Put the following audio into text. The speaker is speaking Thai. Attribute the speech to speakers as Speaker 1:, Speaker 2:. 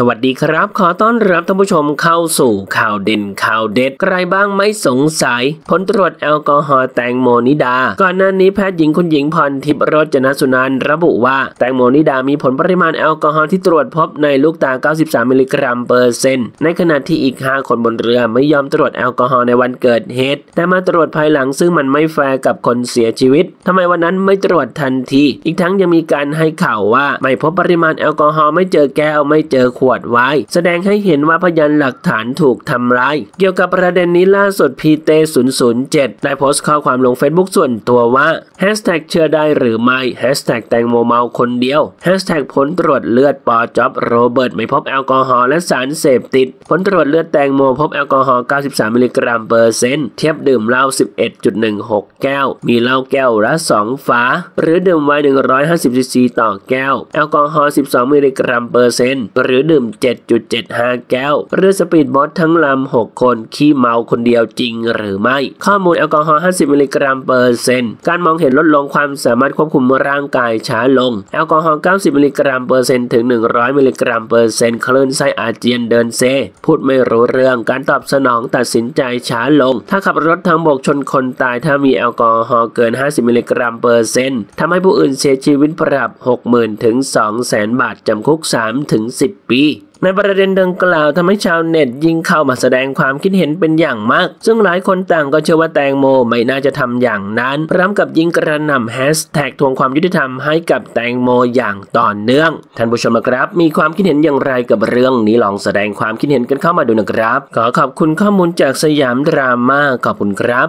Speaker 1: สวัสดีครับ ขอต้อนรับท่านผู้ชมเข้าสู่ข่าวเด่นข่าวเด็ด ใครบ้างไม่สงสัย ผลตรวจแอลกอฮอล์แตงโมนิดา ก่อนหน้านี้แพทย์หญิงคุณหญิงพรทิพย์โรจนสุนันท์ระบุว่า แตงโมนิดามีผลปริมาณแอลกอฮอล์ที่ตรวจพบในลูกตา 93 มิลลิกรัมเปอร์เซ็นต์ ในขณะที่อีก 5 คนบนเรือไม่ยอมตรวจแอลกอฮอล์ในวันเกิดเหตุแต่มาตรวจภายหลังซึ่งมันไม่แฟร์กับคนเสียชีวิต ทำไมวันนั้นไม่ตรวจทันที อีกทั้งยังมีการให้ข่าวว่า ไม่พบปริมาณแอลกอฮอล์ไม่เจอแก้วไม่เจอขวดไวน์แสดงให้เห็นว่าพยานหลักฐานถูกทำร้าย เกี่ยวกับประเด็นนี้ล่าสุดพีเต007ได้โพสต์ข้อความลง Facebook ส่วนตัวว่า Hashtag เชื่อได้หรือไม่ Hashtag แตงโมเมาคนเดียว Hashtag ผลตรวจเลือดปอจ็อบโรเบิร์ตไม่พบแอลกอฮอล์และสารเสพติด ผลตรวจเลือดแตงโมพบแอลกอฮอล์93มิลลิกรัมเปอร์เซ็นต์เทียบดื่มเหล้า11.16 แก้ว มีเหล้าแก้วละ2ฝา หรือดื่มไวน์150ซีซีต่อแก้ว แอลกอฮอล์ 12 มิลลิกรัมเปอร์เซ็นต์ หรือดื่ม 7.75 แก้ว เรือสปีดโบ๊ททั้งลำ 6 คน ขี้เมาคนเดียวจริงหรือไม่ ข้อมูลแอลกอฮอล์ 50 มิลลิกรัมเปอร์เซ็นต์ การมองเห็นลดลงความสามารถควบคุมร่างกายช้าลง แอลกอฮอล์ 90 มิลลิกรัมเปอร์เซ็นต์ถึง 100 มิลลิกรัมเปอร์เซ็นต์คลื่นไส้อาเจียนเดินเซ พูดไม่รู้เรื่อง การตอบสนองตัดสินใจช้าลง ถ้าขับรถทางบกชนคนตายถ้ามีแอลกอฮอล์เกิน 50 มิลลิกรัมเปอร์เซ็นต์ทำให้ผู้อื่นเสียชีวิตปรับ 60,000 ถึง 200,000 บาทจำคุก 3 ถึง 10 ปีในประเด็นดังกล่าวทำให้ชาวเน็ตยิ่งเข้ามาแสดงความคิดเห็นเป็นอย่างมาก ซึ่งหลายคนต่างก็เชื่อว่าแตงโมไม่น่าจะทำอย่างนั้น พร้อมกับยิงกระหน่ำแฮชแท็กทวงความยุติธรรมให้กับแตงโมอย่างต่อเนื่อง ท่านผู้ชมครับ มีความคิดเห็นอย่างไรกับเรื่องนี้ลองแสดงความคิดเห็นกันเข้ามาดูนะครับ ขอขอบคุณข้อมูลจากสยามดราม่าขอบคุณครับ